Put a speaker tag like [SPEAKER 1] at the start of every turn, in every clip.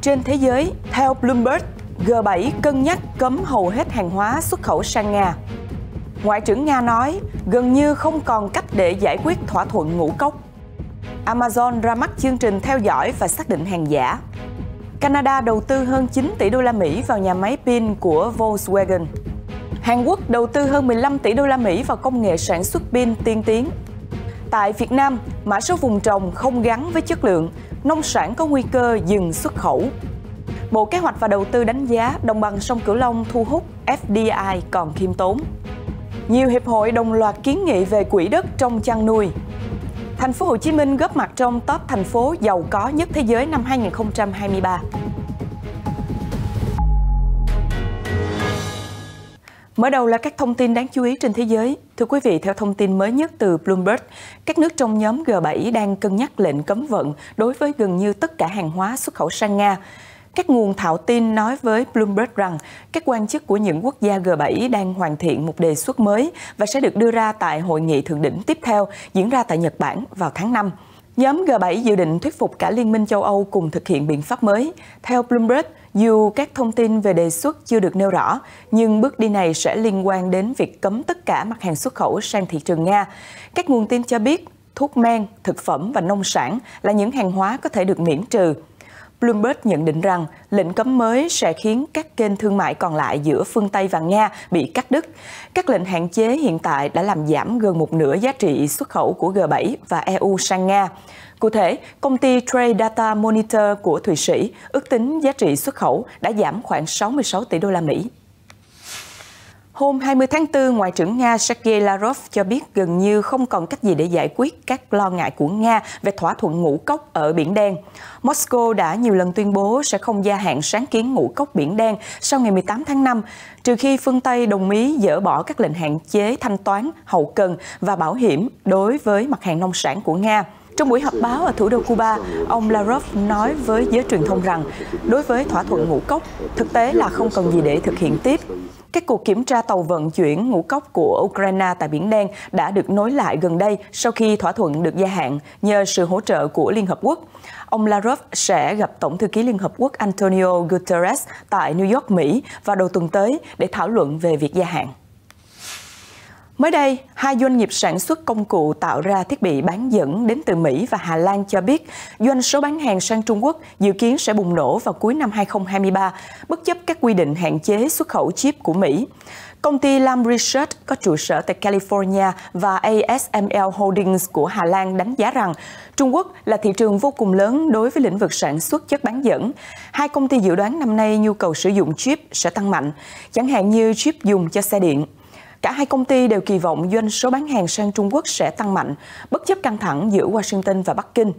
[SPEAKER 1] Trên thế giới, theo Bloomberg, G7 cân nhắc cấm hầu hết hàng hóa xuất khẩu sang Nga. Ngoại trưởng Nga nói gần như không còn cách để giải quyết thỏa thuận ngũ cốc. Amazon ra mắt chương trình theo dõi và xác định hàng giả. Canada đầu tư hơn 9 tỷ đô la Mỹ vào nhà máy pin của Volkswagen. Hàn Quốc đầu tư hơn 15 tỷ đô la Mỹ vào công nghệ sản xuất pin tiên tiến. Tại Việt Nam, mã số vùng trồng không gắn với chất lượng, nông sản có nguy cơ dừng xuất khẩu. Bộ Kế hoạch và Đầu tư đánh giá đồng bằng sông Cửu Long thu hút FDI còn khiêm tốn. Nhiều hiệp hội đồng loạt kiến nghị về quỹ đất trong chăn nuôi. Thành phố Hồ Chí Minh góp mặt trong top thành phố giàu có nhất thế giới năm 2023. Mở đầu là các thông tin đáng chú ý trên thế giới. Thưa quý vị, theo thông tin mới nhất từ Bloomberg, các nước trong nhóm G7 đang cân nhắc lệnh cấm vận đối với gần như tất cả hàng hóa xuất khẩu sang Nga. Các nguồn thạo tin nói với Bloomberg rằng các quan chức của những quốc gia G7 đang hoàn thiện một đề xuất mới và sẽ được đưa ra tại hội nghị thượng đỉnh tiếp theo diễn ra tại Nhật Bản vào tháng 5. Nhóm G7 dự định thuyết phục cả Liên minh châu Âu cùng thực hiện biện pháp mới. Theo Bloomberg, dù các thông tin về đề xuất chưa được nêu rõ, nhưng bước đi này sẽ liên quan đến việc cấm tất cả mặt hàng xuất khẩu sang thị trường Nga. Các nguồn tin cho biết thuốc men, thực phẩm và nông sản là những hàng hóa có thể được miễn trừ. Bloomberg nhận định rằng lệnh cấm mới sẽ khiến các kênh thương mại còn lại giữa phương Tây và Nga bị cắt đứt. Các lệnh hạn chế hiện tại đã làm giảm gần một nửa giá trị xuất khẩu của G7 và EU sang Nga. Cụ thể, công ty Trade Data Monitor của Thụy Sĩ ước tính giá trị xuất khẩu đã giảm khoảng 66 tỷ đô la Mỹ. Hôm 20 tháng 4, Ngoại trưởng Nga Sergei Lavrov cho biết gần như không còn cách gì để giải quyết các lo ngại của Nga về thỏa thuận ngũ cốc ở Biển Đen. Moscow đã nhiều lần tuyên bố sẽ không gia hạn sáng kiến ngũ cốc Biển Đen sau ngày 18 tháng 5, trừ khi phương Tây đồng ý dỡ bỏ các lệnh hạn chế thanh toán, hậu cần và bảo hiểm đối với mặt hàng nông sản của Nga. Trong buổi họp báo ở thủ đô Cuba, ông Lavrov nói với giới truyền thông rằng đối với thỏa thuận ngũ cốc, thực tế là không còn gì để thực hiện tiếp. Các cuộc kiểm tra tàu vận chuyển ngũ cốc của Ukraine tại Biển Đen đã được nối lại gần đây sau khi thỏa thuận được gia hạn nhờ sự hỗ trợ của Liên Hợp Quốc. Ông Lavrov sẽ gặp Tổng thư ký Liên Hợp Quốc Antonio Guterres tại New York, Mỹ vào đầu tuần tới để thảo luận về việc gia hạn. Mới đây, hai doanh nghiệp sản xuất công cụ tạo ra thiết bị bán dẫn đến từ Mỹ và Hà Lan cho biết doanh số bán hàng sang Trung Quốc dự kiến sẽ bùng nổ vào cuối năm 2023, bất chấp các quy định hạn chế xuất khẩu chip của Mỹ. Công ty Lam Research có trụ sở tại California và ASML Holdings của Hà Lan đánh giá rằng Trung Quốc là thị trường vô cùng lớn đối với lĩnh vực sản xuất chất bán dẫn. Hai công ty dự đoán năm nay nhu cầu sử dụng chip sẽ tăng mạnh, chẳng hạn như chip dùng cho xe điện. Cả hai công ty đều kỳ vọng doanh số bán hàng sang Trung Quốc sẽ tăng mạnh, bất chấp căng thẳng giữa Washington và Bắc Kinh.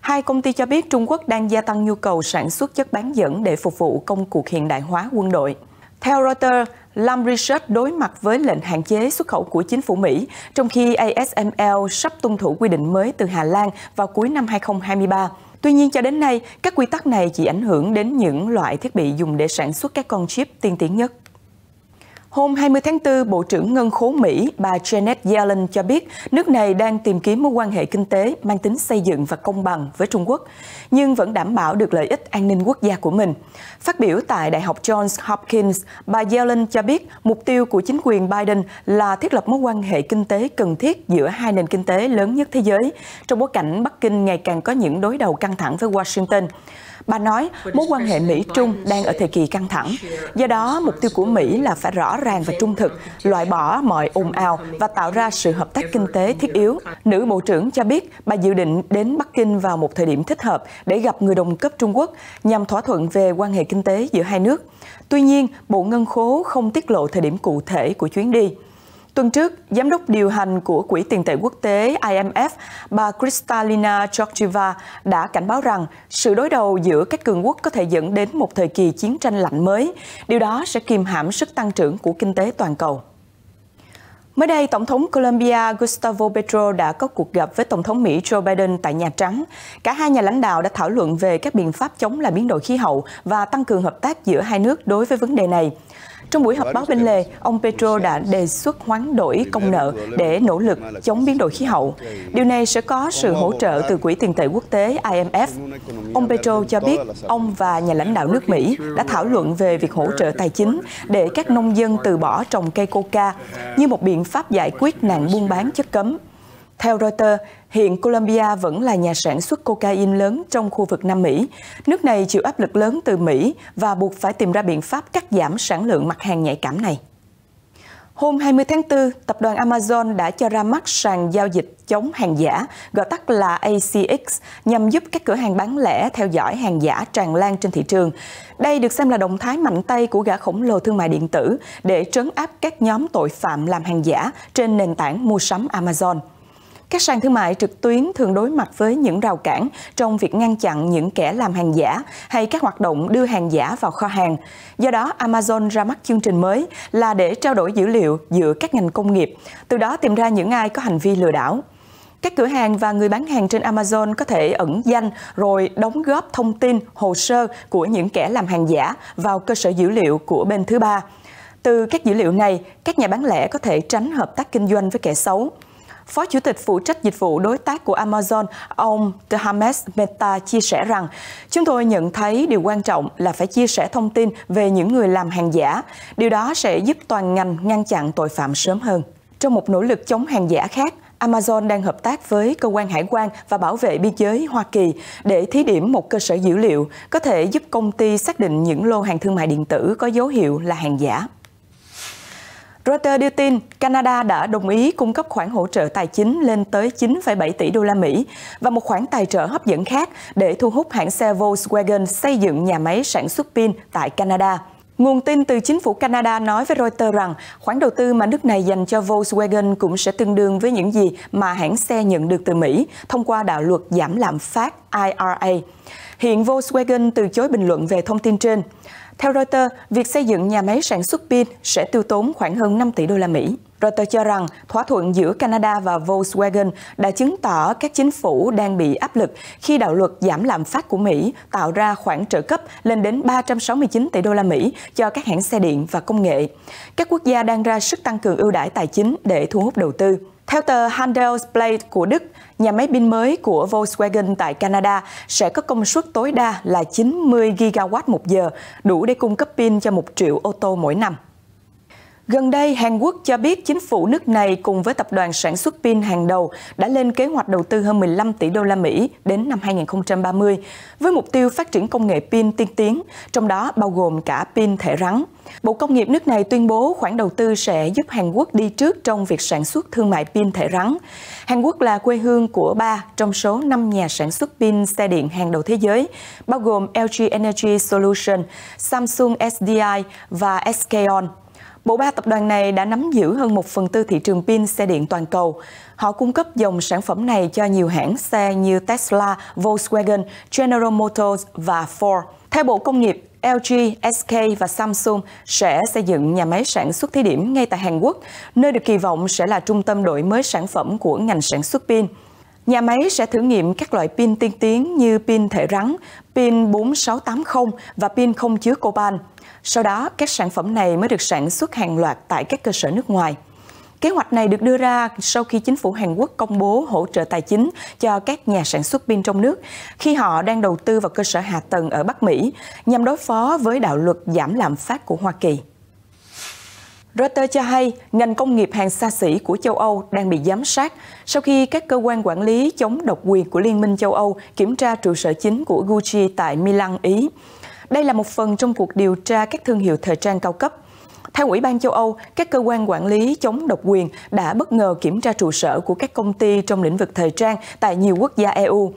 [SPEAKER 1] Hai công ty cho biết Trung Quốc đang gia tăng nhu cầu sản xuất chất bán dẫn để phục vụ công cuộc hiện đại hóa quân đội. Theo Reuters, Lam Research đối mặt với lệnh hạn chế xuất khẩu của chính phủ Mỹ, trong khi ASML sắp tuân thủ quy định mới từ Hà Lan vào cuối năm 2023. Tuy nhiên cho đến nay, các quy tắc này chỉ ảnh hưởng đến những loại thiết bị dùng để sản xuất các con chip tiên tiến nhất. Hôm 20 tháng 4, Bộ trưởng Ngân khố Mỹ bà Janet Yellen cho biết nước này đang tìm kiếm mối quan hệ kinh tế mang tính xây dựng và công bằng với Trung Quốc, nhưng vẫn đảm bảo được lợi ích an ninh quốc gia của mình. Phát biểu tại Đại học Johns Hopkins, bà Yellen cho biết mục tiêu của chính quyền Biden là thiết lập mối quan hệ kinh tế cần thiết giữa hai nền kinh tế lớn nhất thế giới, trong bối cảnh Bắc Kinh ngày càng có những đối đầu căng thẳng với Washington. Bà nói mối quan hệ Mỹ-Trung đang ở thời kỳ căng thẳng. Do đó, mục tiêu của Mỹ là phải rõ ràng và trung thực, loại bỏ mọi ồn ào và tạo ra sự hợp tác kinh tế thiết yếu. Nữ Bộ trưởng cho biết bà dự định đến Bắc Kinh vào một thời điểm thích hợp để gặp người đồng cấp Trung Quốc nhằm thỏa thuận về quan hệ kinh tế giữa hai nước. Tuy nhiên, Bộ Ngân khố không tiết lộ thời điểm cụ thể của chuyến đi. Tuần trước, Giám đốc điều hành của Quỹ tiền tệ quốc tế IMF, bà Kristalina Georgieva đã cảnh báo rằng sự đối đầu giữa các cường quốc có thể dẫn đến một thời kỳ chiến tranh lạnh mới. Điều đó sẽ kìm hãm sức tăng trưởng của kinh tế toàn cầu. Mới đây, Tổng thống Colombia Gustavo Petro đã có cuộc gặp với Tổng thống Mỹ Joe Biden tại Nhà Trắng. Cả hai nhà lãnh đạo đã thảo luận về các biện pháp chống lại biến đổi khí hậu và tăng cường hợp tác giữa hai nước đối với vấn đề này. Trong buổi họp báo bên lề, ông Petro đã đề xuất hoán đổi công nợ để nỗ lực chống biến đổi khí hậu. Điều này sẽ có sự hỗ trợ từ Quỹ tiền tệ quốc tế IMF. Ông Petro cho biết ông và nhà lãnh đạo nước Mỹ đã thảo luận về việc hỗ trợ tài chính để các nông dân từ bỏ trồng cây coca như một biện pháp giải quyết nạn buôn bán chất cấm. Theo Reuters, hiện Colombia vẫn là nhà sản xuất cocaine lớn trong khu vực Nam Mỹ. Nước này chịu áp lực lớn từ Mỹ và buộc phải tìm ra biện pháp cắt giảm sản lượng mặt hàng nhạy cảm này. Hôm 20 tháng 4, tập đoàn Amazon đã cho ra mắt sàn giao dịch chống hàng giả, gọi tắt là ACX, nhằm giúp các cửa hàng bán lẻ theo dõi hàng giả tràn lan trên thị trường. Đây được xem là động thái mạnh tay của gã khổng lồ thương mại điện tử để trấn áp các nhóm tội phạm làm hàng giả trên nền tảng mua sắm Amazon. Các sàn thương mại trực tuyến thường đối mặt với những rào cản trong việc ngăn chặn những kẻ làm hàng giả hay các hoạt động đưa hàng giả vào kho hàng. Do đó, Amazon ra mắt chương trình mới là để trao đổi dữ liệu giữa các ngành công nghiệp, từ đó tìm ra những ai có hành vi lừa đảo. Các cửa hàng và người bán hàng trên Amazon có thể ẩn danh rồi đóng góp thông tin, hồ sơ của những kẻ làm hàng giả vào cơ sở dữ liệu của bên thứ ba. Từ các dữ liệu này, các nhà bán lẻ có thể tránh hợp tác kinh doanh với kẻ xấu. Phó Chủ tịch phụ trách dịch vụ đối tác của Amazon, ông Tehames Meta chia sẻ rằng, chúng tôi nhận thấy điều quan trọng là phải chia sẻ thông tin về những người làm hàng giả. Điều đó sẽ giúp toàn ngành ngăn chặn tội phạm sớm hơn. Trong một nỗ lực chống hàng giả khác, Amazon đang hợp tác với cơ quan hải quan và bảo vệ biên giới Hoa Kỳ để thí điểm một cơ sở dữ liệu có thể giúp công ty xác định những lô hàng thương mại điện tử có dấu hiệu là hàng giả. Reuters đưa tin Canada đã đồng ý cung cấp khoản hỗ trợ tài chính lên tới 9,7 tỷ đô la Mỹ và một khoản tài trợ hấp dẫn khác để thu hút hãng xe Volkswagen xây dựng nhà máy sản xuất pin tại Canada. Nguồn tin từ chính phủ Canada nói với Reuters rằng khoản đầu tư mà nước này dành cho Volkswagen cũng sẽ tương đương với những gì mà hãng xe nhận được từ Mỹ thông qua đạo luật giảm lạm phát IRA. Hiện Volkswagen từ chối bình luận về thông tin trên. Theo Reuters, việc xây dựng nhà máy sản xuất pin sẽ tiêu tốn khoảng hơn 5 tỷ đô la Mỹ. Reuters cho rằng thỏa thuận giữa Canada và Volkswagen đã chứng tỏ các chính phủ đang bị áp lực khi đạo luật giảm lạm phát của Mỹ tạo ra khoản trợ cấp lên đến 369 tỷ đô la Mỹ cho các hãng xe điện và công nghệ. Các quốc gia đang ra sức tăng cường ưu đãi tài chính để thu hút đầu tư. Theo tờ Handelsblatt của Đức, nhà máy pin mới của Volkswagen tại Canada sẽ có công suất tối đa là 90 gigawatt một giờ, đủ để cung cấp pin cho một triệu ô tô mỗi năm. Gần đây, Hàn Quốc cho biết chính phủ nước này cùng với tập đoàn sản xuất pin hàng đầu đã lên kế hoạch đầu tư hơn 15 tỷ đô la Mỹ đến năm 2030 với mục tiêu phát triển công nghệ pin tiên tiến, trong đó bao gồm cả pin thể rắn. Bộ Công nghiệp nước này tuyên bố khoản đầu tư sẽ giúp Hàn Quốc đi trước trong việc sản xuất thương mại pin thể rắn. Hàn Quốc là quê hương của ba trong số 5 nhà sản xuất pin xe điện hàng đầu thế giới, bao gồm LG Energy Solution, Samsung SDI và SK On. Bộ ba tập đoàn này đã nắm giữ hơn một phần tư thị trường pin xe điện toàn cầu. Họ cung cấp dòng sản phẩm này cho nhiều hãng xe như Tesla, Volkswagen, General Motors và Ford. Theo Bộ Công nghiệp, LG, SK và Samsung sẽ xây dựng nhà máy sản xuất thí điểm ngay tại Hàn Quốc, nơi được kỳ vọng sẽ là trung tâm đổi mới sản phẩm của ngành sản xuất pin. Nhà máy sẽ thử nghiệm các loại pin tiên tiến như pin thể rắn, pin 4680 và pin không chứa coban. Sau đó, các sản phẩm này mới được sản xuất hàng loạt tại các cơ sở nước ngoài. Kế hoạch này được đưa ra sau khi chính phủ Hàn Quốc công bố hỗ trợ tài chính cho các nhà sản xuất pin trong nước khi họ đang đầu tư vào cơ sở hạ tầng ở Bắc Mỹ nhằm đối phó với đạo luật giảm lạm phát của Hoa Kỳ. Reuters cho hay ngành công nghiệp hàng xa xỉ của châu Âu đang bị giám sát sau khi các cơ quan quản lý chống độc quyền của Liên minh châu Âu kiểm tra trụ sở chính của Gucci tại Milan, Ý. Đây là một phần trong cuộc điều tra các thương hiệu thời trang cao cấp. Theo Ủy ban châu Âu, các cơ quan quản lý chống độc quyền đã bất ngờ kiểm tra trụ sở của các công ty trong lĩnh vực thời trang tại nhiều quốc gia EU.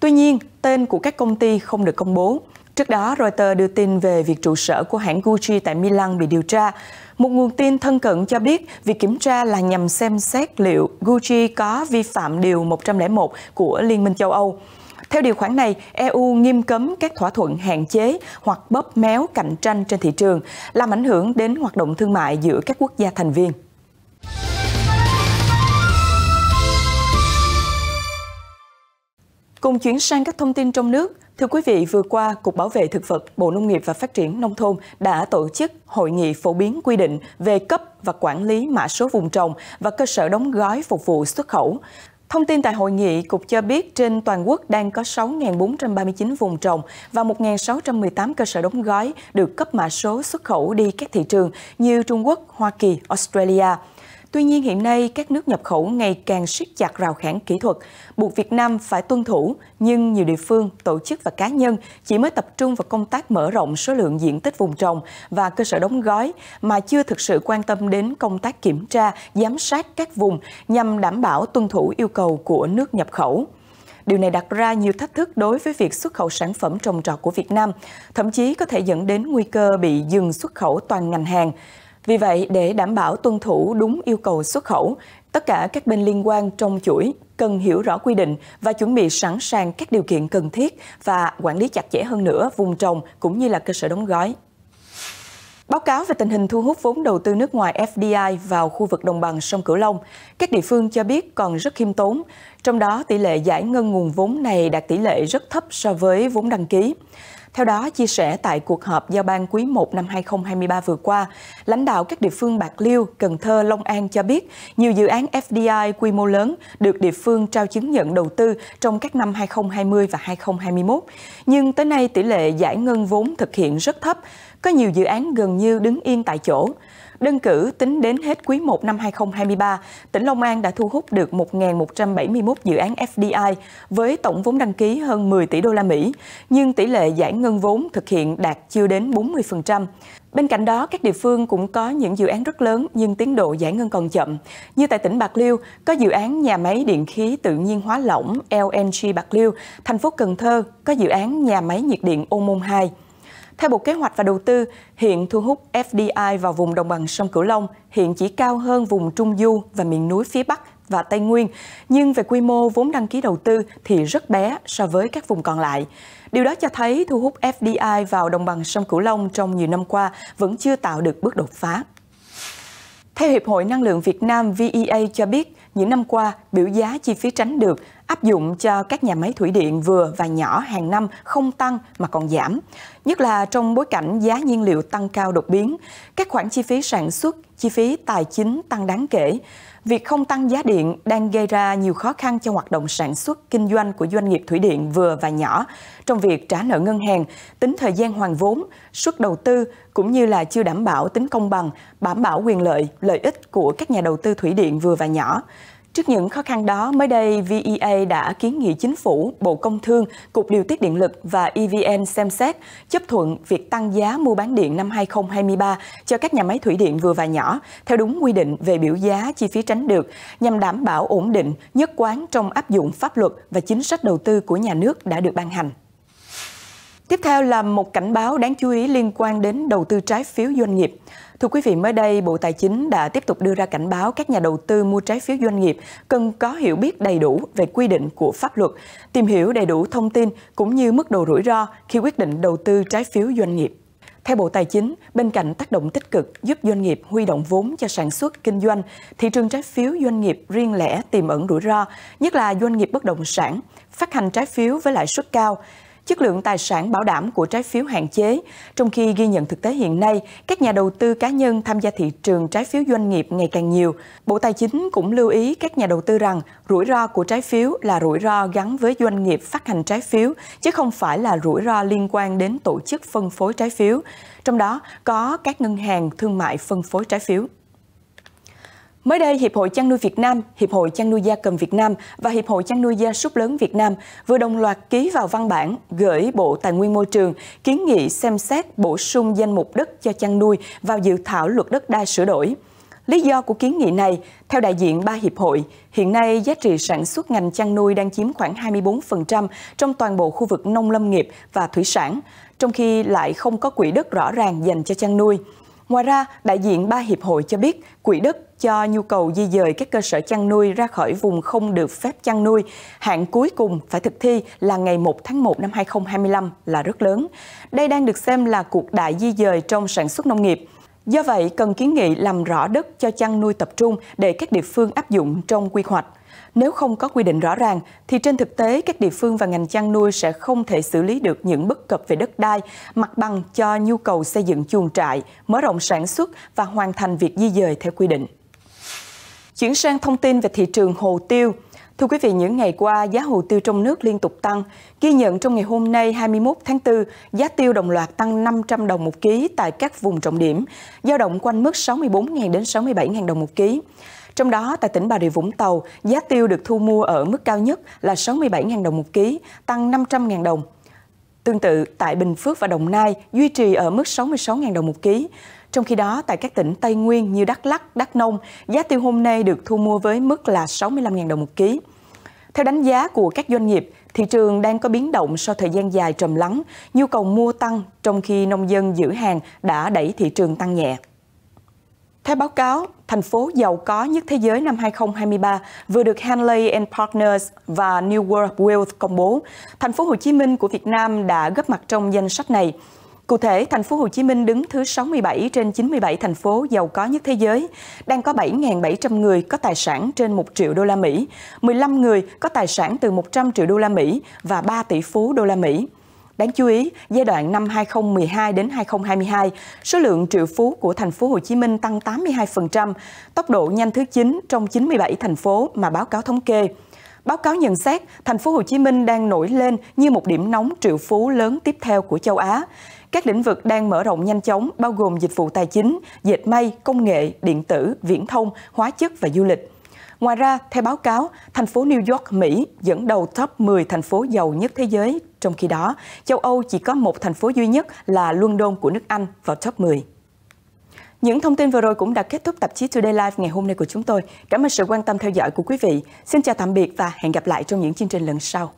[SPEAKER 1] Tuy nhiên, tên của các công ty không được công bố. Trước đó, Reuters đưa tin về việc trụ sở của hãng Gucci tại Milan bị điều tra. Một nguồn tin thân cận cho biết việc kiểm tra là nhằm xem xét liệu Gucci có vi phạm Điều 101 của Liên minh châu Âu. Theo điều khoản này, EU nghiêm cấm các thỏa thuận hạn chế hoặc bóp méo cạnh tranh trên thị trường, làm ảnh hưởng đến hoạt động thương mại giữa các quốc gia thành viên. Cùng chuyển sang các thông tin trong nước, Thưa quý vị, vừa qua, Cục Bảo vệ Thực vật, Bộ Nông nghiệp và Phát triển Nông thôn đã tổ chức hội nghị phổ biến quy định về cấp và quản lý mã số vùng trồng và cơ sở đóng gói phục vụ xuất khẩu. Thông tin tại hội nghị, Cục cho biết trên toàn quốc đang có 6.439 vùng trồng và 1.618 cơ sở đóng gói được cấp mã số xuất khẩu đi các thị trường như Trung Quốc, Hoa Kỳ, Australia. Tuy nhiên hiện nay các nước nhập khẩu ngày càng siết chặt rào cản kỹ thuật, buộc Việt Nam phải tuân thủ, nhưng nhiều địa phương, tổ chức và cá nhân chỉ mới tập trung vào công tác mở rộng số lượng diện tích vùng trồng và cơ sở đóng gói mà chưa thực sự quan tâm đến công tác kiểm tra, giám sát các vùng nhằm đảm bảo tuân thủ yêu cầu của nước nhập khẩu. Điều này đặt ra nhiều thách thức đối với việc xuất khẩu sản phẩm trồng trọt của Việt Nam, thậm chí có thể dẫn đến nguy cơ bị dừng xuất khẩu toàn ngành hàng. Vì vậy, để đảm bảo tuân thủ đúng yêu cầu xuất khẩu, tất cả các bên liên quan trong chuỗi cần hiểu rõ quy định và chuẩn bị sẵn sàng các điều kiện cần thiết và quản lý chặt chẽ hơn nữa vùng trồng cũng như là cơ sở đóng gói. Báo cáo về tình hình thu hút vốn đầu tư nước ngoài FDI vào khu vực đồng bằng sông Cửu Long, các địa phương cho biết còn rất khiêm tốn, trong đó tỷ lệ giải ngân nguồn vốn này đạt tỷ lệ rất thấp so với vốn đăng ký. Theo đó, chia sẻ tại cuộc họp giao ban quý 1 năm 2023 vừa qua, lãnh đạo các địa phương Bạc Liêu, Cần Thơ, Long An cho biết nhiều dự án FDI quy mô lớn được địa phương trao chứng nhận đầu tư trong các năm 2020 và 2021. Nhưng tới nay tỷ lệ giải ngân vốn thực hiện rất thấp, có nhiều dự án gần như đứng yên tại chỗ. Đơn cử tính đến hết quý 1 năm 2023, tỉnh Long An đã thu hút được 1.171 dự án FDI với tổng vốn đăng ký hơn 10 tỷ đô la Mỹ, nhưng tỷ lệ giải ngân vốn thực hiện đạt chưa đến 40%. Bên cạnh đó, các địa phương cũng có những dự án rất lớn nhưng tiến độ giải ngân còn chậm. Như tại tỉnh Bạc Liêu, có dự án nhà máy điện khí tự nhiên hóa lỏng LNG Bạc Liêu, thành phố Cần Thơ có dự án nhà máy nhiệt điện Ô Môn 2. Theo Bộ Kế hoạch và Đầu tư, hiện thu hút FDI vào vùng đồng bằng sông Cửu Long hiện chỉ cao hơn vùng Trung Du và miền núi phía Bắc và Tây Nguyên, nhưng về quy mô vốn đăng ký đầu tư thì rất bé so với các vùng còn lại. Điều đó cho thấy thu hút FDI vào đồng bằng sông Cửu Long trong nhiều năm qua vẫn chưa tạo được bước đột phá. Theo Hiệp hội Năng lượng Việt Nam VEA cho biết, những năm qua, biểu giá chi phí tránh được áp dụng cho các nhà máy thủy điện vừa và nhỏ hàng năm không tăng mà còn giảm. Nhất là trong bối cảnh giá nhiên liệu tăng cao đột biến, các khoản chi phí sản xuất, chi phí tài chính tăng đáng kể. Việc không tăng giá điện đang gây ra nhiều khó khăn cho hoạt động sản xuất, kinh doanh của doanh nghiệp thủy điện vừa và nhỏ trong việc trả nợ ngân hàng, tính thời gian hoàn vốn, suất đầu tư cũng như là chưa đảm bảo tính công bằng, đảm bảo quyền lợi, lợi ích của các nhà đầu tư thủy điện vừa và nhỏ. Trước những khó khăn đó, mới đây VEA đã kiến nghị chính phủ, Bộ Công Thương, Cục Điều tiết Điện lực và EVN xem xét chấp thuận việc tăng giá mua bán điện năm 2023 cho các nhà máy thủy điện vừa và nhỏ theo đúng quy định về biểu giá chi phí tránh được nhằm đảm bảo ổn định, nhất quán trong áp dụng pháp luật và chính sách đầu tư của nhà nước đã được ban hành. Tiếp theo là một cảnh báo đáng chú ý liên quan đến đầu tư trái phiếu doanh nghiệp. Thưa quý vị, mới đây Bộ Tài chính đã tiếp tục đưa ra cảnh báo các nhà đầu tư mua trái phiếu doanh nghiệp cần có hiểu biết đầy đủ về quy định của pháp luật, tìm hiểu đầy đủ thông tin cũng như mức độ rủi ro khi quyết định đầu tư trái phiếu doanh nghiệp. Theo Bộ Tài chính, bên cạnh tác động tích cực giúp doanh nghiệp huy động vốn cho sản xuất, kinh doanh, thị trường trái phiếu doanh nghiệp riêng lẻ tiềm ẩn rủi ro, nhất là doanh nghiệp bất động sản, phát hành trái phiếu với lãi suất cao, chất lượng tài sản bảo đảm của trái phiếu hạn chế, trong khi ghi nhận thực tế hiện nay, các nhà đầu tư cá nhân tham gia thị trường trái phiếu doanh nghiệp ngày càng nhiều. Bộ Tài chính cũng lưu ý các nhà đầu tư rằng rủi ro của trái phiếu là rủi ro gắn với doanh nghiệp phát hành trái phiếu, chứ không phải là rủi ro liên quan đến tổ chức phân phối trái phiếu. Trong đó có các ngân hàng thương mại phân phối trái phiếu. Mới đây, Hiệp hội chăn nuôi Việt Nam, Hiệp hội chăn nuôi gia cầm Việt Nam và Hiệp hội chăn nuôi gia súc lớn Việt Nam vừa đồng loạt ký vào văn bản gửi Bộ Tài nguyên Môi trường kiến nghị xem xét bổ sung danh mục đất cho chăn nuôi vào dự thảo luật đất đai sửa đổi. Lý do của kiến nghị này, theo đại diện ba hiệp hội, hiện nay giá trị sản xuất ngành chăn nuôi đang chiếm khoảng 24% trong toàn bộ khu vực nông lâm nghiệp và thủy sản, trong khi lại không có quỹ đất rõ ràng dành cho chăn nuôi. Ngoài ra, đại diện ba hiệp hội cho biết quỹ đất cho nhu cầu di dời các cơ sở chăn nuôi ra khỏi vùng không được phép chăn nuôi, hạn cuối cùng phải thực thi là ngày 1 tháng 1 năm 2025 là rất lớn. Đây đang được xem là cuộc đại di dời trong sản xuất nông nghiệp. Do vậy, cần kiến nghị làm rõ đất cho chăn nuôi tập trung để các địa phương áp dụng trong quy hoạch. Nếu không có quy định rõ ràng, thì trên thực tế các địa phương và ngành chăn nuôi sẽ không thể xử lý được những bất cập về đất đai, mặt bằng cho nhu cầu xây dựng chuồng trại, mở rộng sản xuất và hoàn thành việc di dời theo quy định. Chuyển sang thông tin về thị trường hồ tiêu. Thưa quý vị, những ngày qua, giá hồ tiêu trong nước liên tục tăng. Ghi nhận trong ngày hôm nay 21 tháng 4, giá tiêu đồng loạt tăng 500 đồng một ký tại các vùng trọng điểm, dao động quanh mức 64.000 đến 67.000 đồng một ký. Trong đó, tại tỉnh Bà Rịa Vũng Tàu, giá tiêu được thu mua ở mức cao nhất là 67.000 đồng một ký, tăng 500.000 đồng. Tương tự, tại Bình Phước và Đồng Nai duy trì ở mức 66.000 đồng một ký. Trong khi đó, tại các tỉnh Tây Nguyên như Đắk Lắk, Đắk Nông, giá tiêu hôm nay được thu mua với mức là 65.000 đồng một ký. Theo đánh giá của các doanh nghiệp, thị trường đang có biến động sau thời gian dài trầm lắng, nhu cầu mua tăng trong khi nông dân giữ hàng đã đẩy thị trường tăng nhẹ. Theo báo cáo, thành phố giàu có nhất thế giới năm 2023 vừa được Henley and Partners và New World Wealth công bố, thành phố Hồ Chí Minh của Việt Nam đã góp mặt trong danh sách này. Cụ thể, thành phố Hồ Chí Minh đứng thứ 67 trên 97 thành phố giàu có nhất thế giới, đang có 7.700 người có tài sản trên 1 triệu đô la Mỹ, 15 người có tài sản từ 100 triệu đô la Mỹ và 3 tỷ phú đô la Mỹ. Đáng chú ý, giai đoạn năm 2012 đến 2022, số lượng triệu phú của thành phố Hồ Chí Minh tăng 82%, tốc độ nhanh thứ 9 trong 97 thành phố mà báo cáo thống kê. Báo cáo nhận xét, thành phố Hồ Chí Minh đang nổi lên như một điểm nóng triệu phú lớn tiếp theo của châu Á. Các lĩnh vực đang mở rộng nhanh chóng bao gồm dịch vụ tài chính, dệt may, công nghệ, điện tử, viễn thông, hóa chất và du lịch. Ngoài ra, theo báo cáo, thành phố New York, Mỹ dẫn đầu top 10 thành phố giàu nhất thế giới. Trong khi đó, châu Âu chỉ có một thành phố duy nhất là London của nước Anh vào top 10. Những thông tin vừa rồi cũng đã kết thúc tạp chí Today Live ngày hôm nay của chúng tôi. Cảm ơn sự quan tâm theo dõi của quý vị. Xin chào tạm biệt và hẹn gặp lại trong những chương trình lần sau.